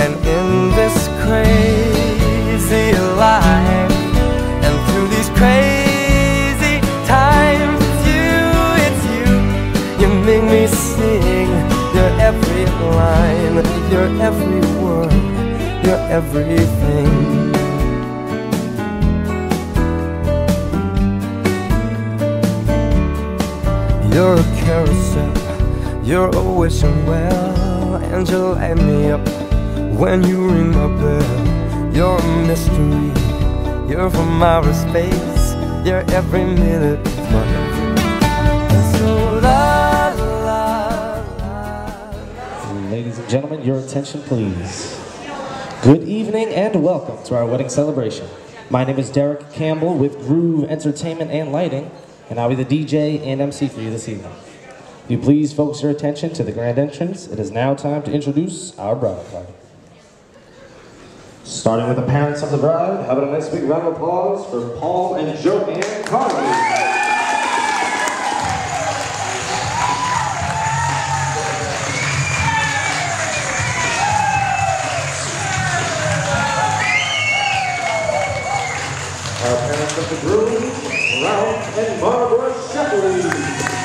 And in this crazy life, and through these crazy times, it's you, it's you. You make me sing. Your every line, your every word, your everything. You're a carousel, you're always well, and you light me up when you ring my bell. You're a mystery, you're from outer space, you're every minute of my life. Ladies and gentlemen, your attention please. Good evening and welcome to our wedding celebration. My name is Derek Campbell with Groove Entertainment and Lighting, and I'll be the DJ and MC for you this evening. If you please focus your attention to the grand entrance? It is now time to introduce our bride party. Starting with the parents of the bride, have a nice big round of applause for Paul and Joanne Carney. Our parents of the groom, Ralph and Barbara Shepley.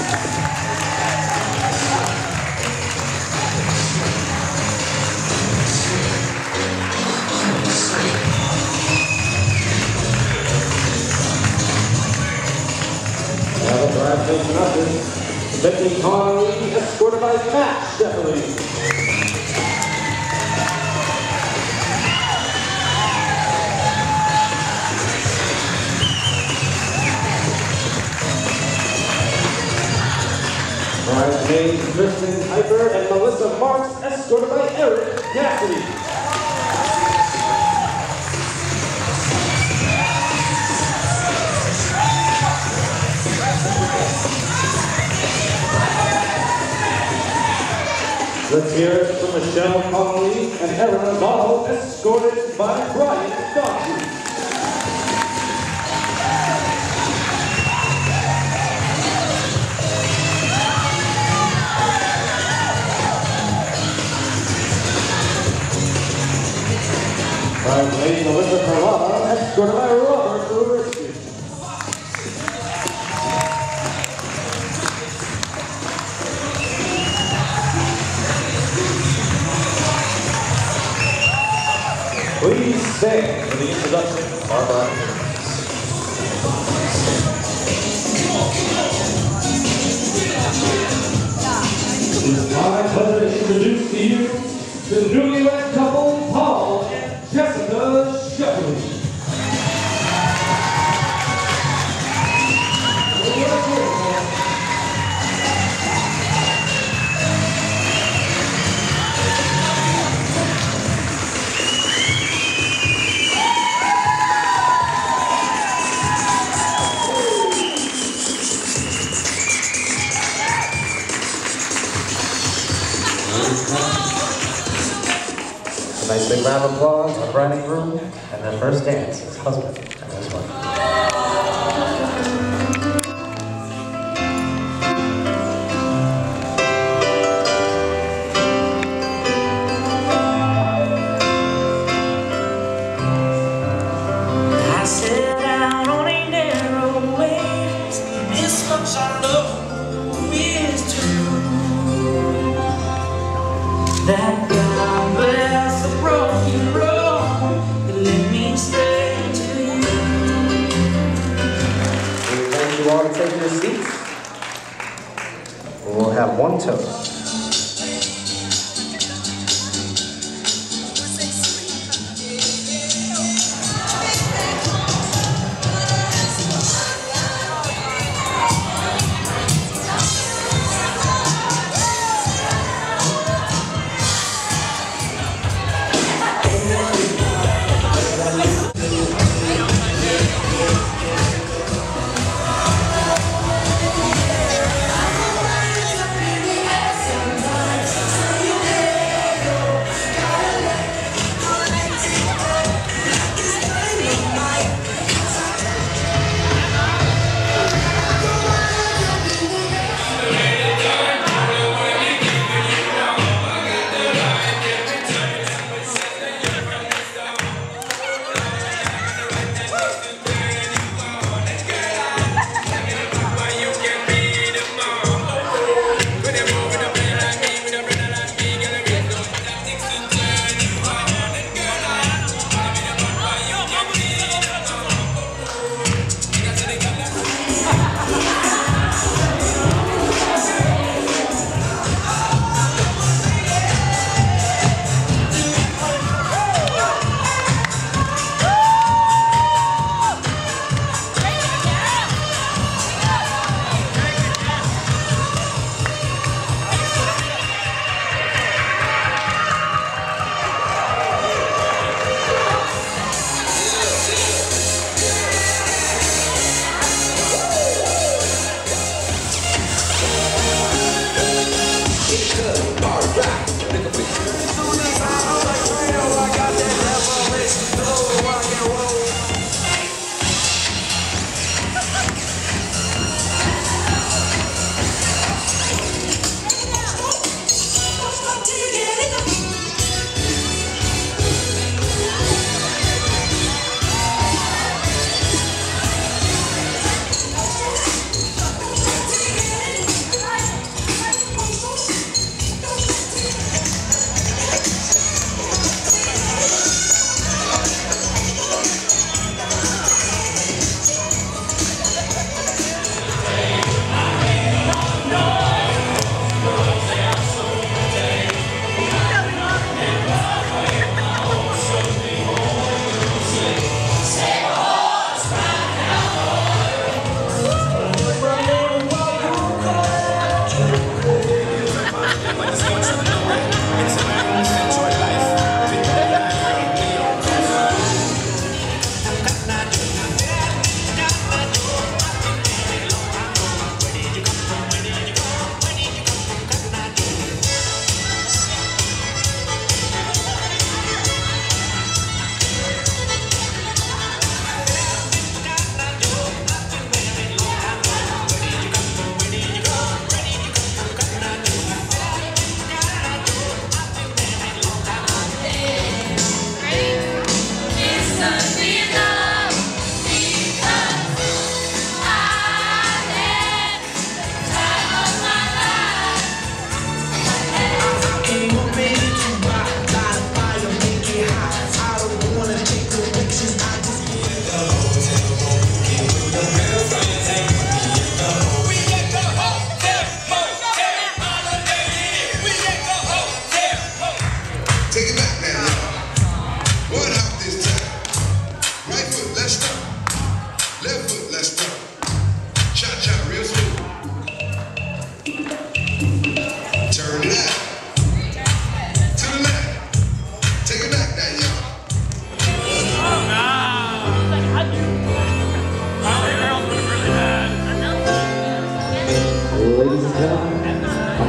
Bride takes nothing. Becky Connolly, escorted by Matt Shepley. Bridesmaids Kristen Piper and Melissa Marks, escorted by Eric Cassidy. Let's hear it from Michelle Connolly and Erin Ball, escorted by Brian Dawson. Bridesmaid Melissa Carlotta, escorted by Robert Stand for the introduction of bride. It is my pleasure to introduce to you the newlywed A nice big round of applause bride and groom and their first dance as husband one toe.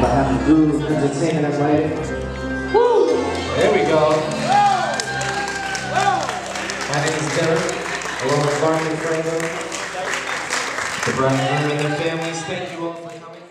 We'll have one toast. Groove Entertainment and Lighting. There we go. My name is Derek, along with Martin Franklin, the Brown and their families. Thank you all for coming.